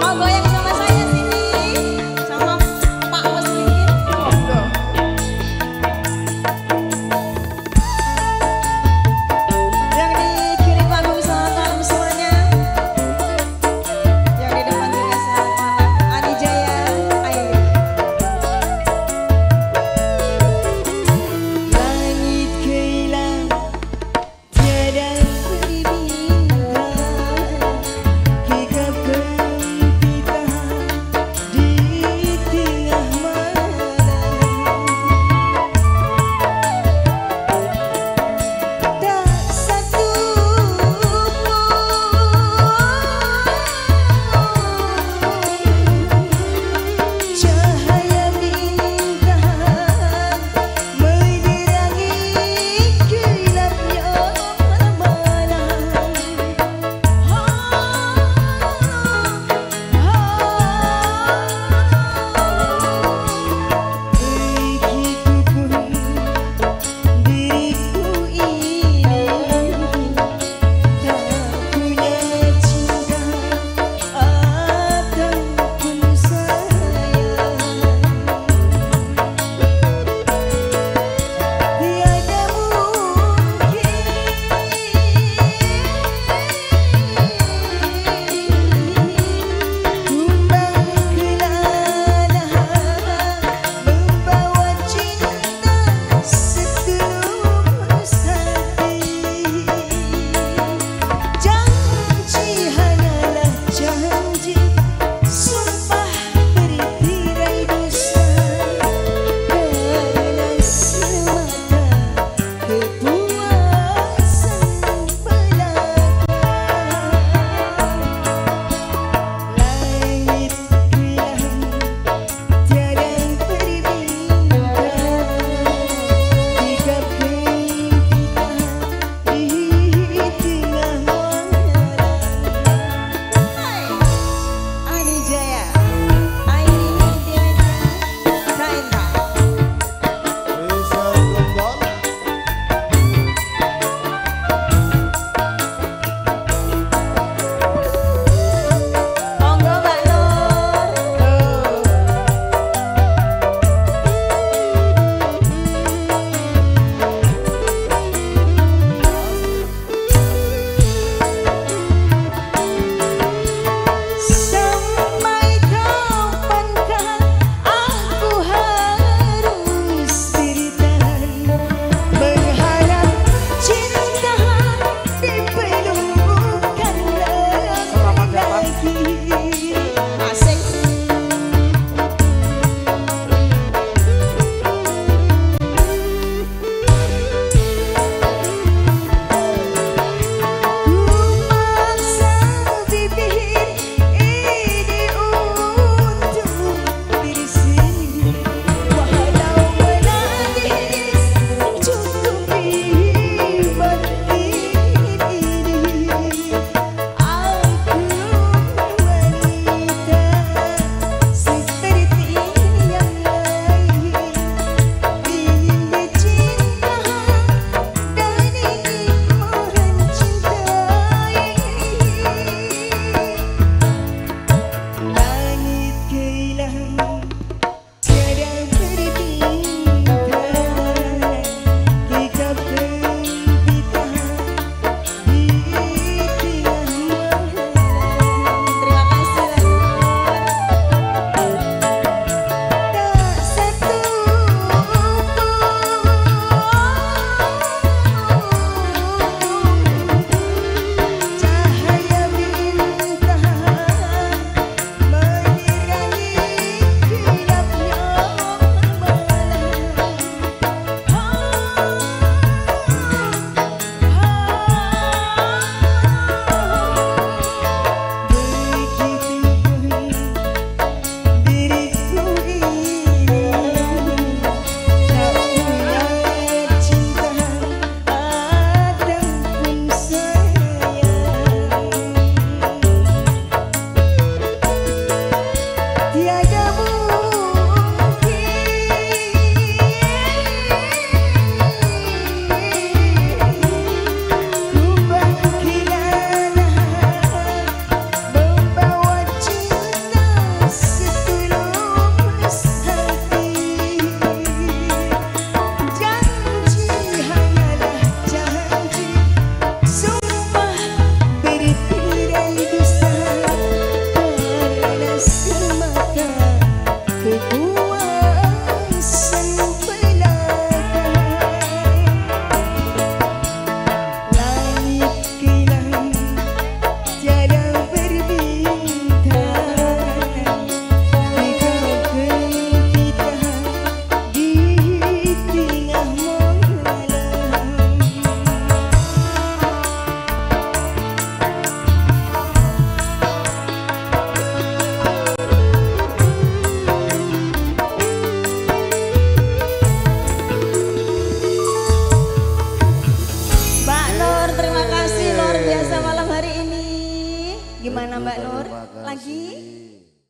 Mọi. Haji.